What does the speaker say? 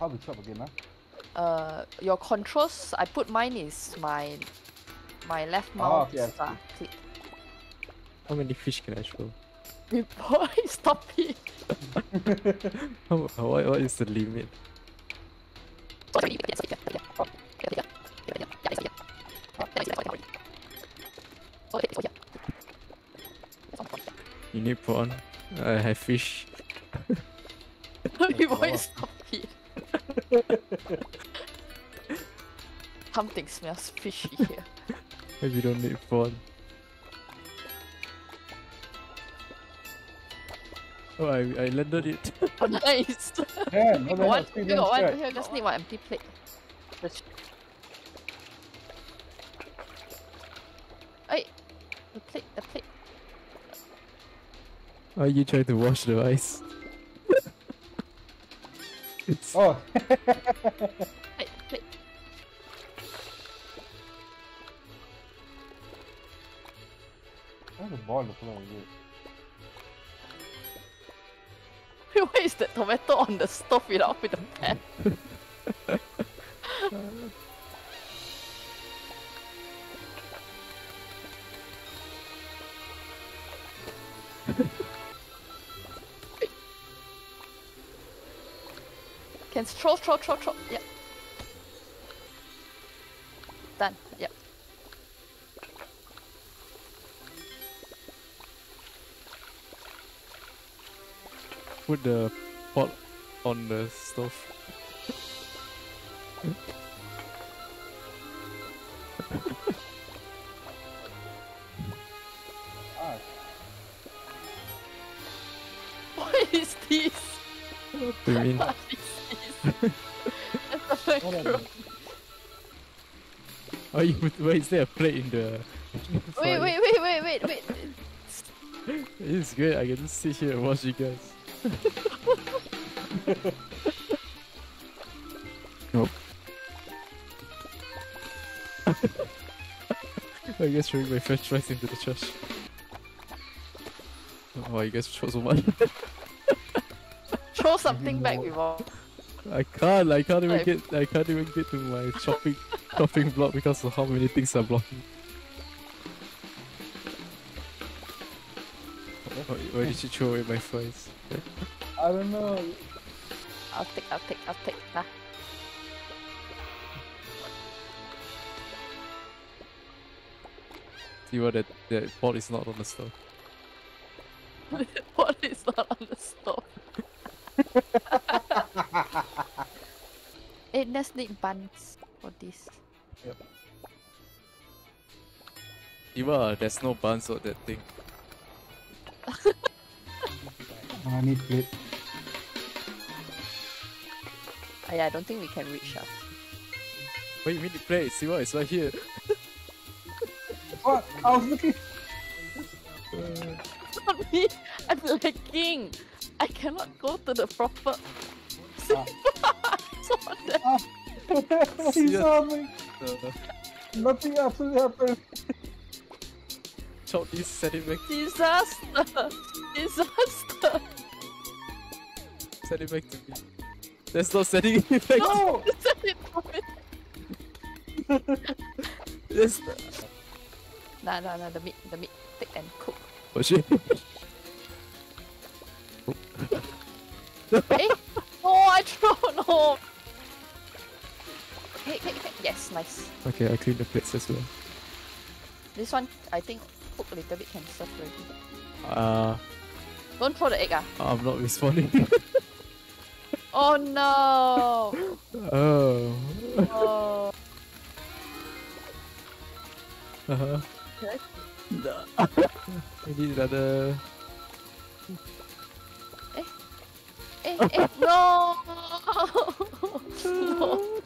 How to chop again, huh? Uh, your controls. I put mine is my my left Oh, mouse. okay, I see. uh, click. How many fish can I throw? Hey, boy, stop it. How, what, what is the limit? You need prawn. I have fish. Hey, boy, stop it. Something smells fishy here. Maybe you don't need prawn. Oh, I, I landed it. Oh, nice. Yeah, We no, got no, one. still We don't got one. Here, just need one empty plate. Just- Hey, the plate, the plate. Are you trying to wash the ice? It's, Oh, Plate, plate. where's the ball on the floor? Is it? Why is that tomato on the stove without with the pan? Can throw, throw, throw, throw. Yep. Done. Yep. put the pot on the stove. What is this? What do you mean? What is this? That's a Hold on. macro. Oh, you put, why is there a plate in the? Wait, wait, wait, wait, wait, wait. This is great. I can just sit here and watch you guys. nope. I guess throwing my french fries into the trash. Oh, you guys throw so much. Throw something back know. Before. I can't. I can't even get. I can't even get to my shopping shopping block because of how many things are blocking. Why, why did you throw away my fries? I don't know. I'll take, I'll take, I'll take. Nah. See what that that pot is not on the stove. what is not on the stove? Eh, it does need buns for this. Eva, there's no buns on that thing. I need plate. Oh, yeah, I don't think we can reach her. Wait, you mean the plate? See what? It's right here. What? I was looking. Not me! I'm lagging! I cannot go to the proper. So that what is Yeah. happening? Uh, Nothing absolutely happened. chop this, set it back, disaster! Disaster! set it back to me. There's no setting it back. No! Send it to me. Yes. Nah, nah, nah, the meat, the meat, take and cook. Oh shit. eh? Nice. okay, I clean the plates as well. This one, I think, cook a little bit can serve already. Uh, Don't throw the egg, ah. I'm not responding. Oh no! oh. Oh. Uh-huh. Okay. I need another. Eh, eh, no! no!